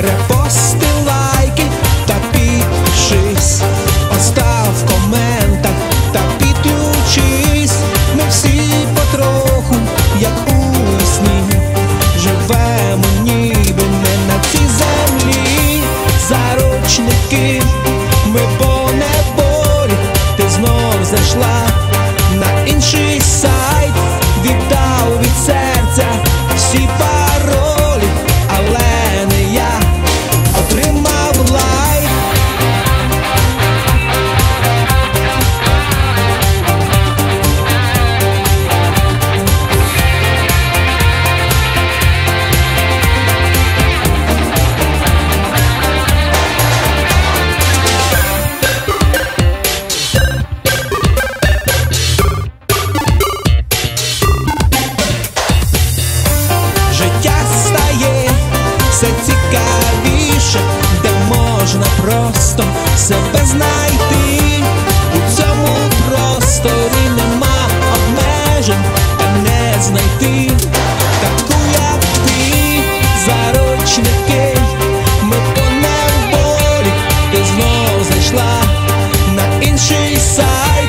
репости, лайки та підпишись, остав коментар та підключись. Ми всі потроху, як у сні, живемо, ніби не на цій землі, заручники, ми по ти знов зайшла. все цікавіше, де можна просто себе знайти. У цьому просторі нема обмежень, та не знайти таку, як ти, заручники, ми по неволі, ти знов зайшла на інший сайт.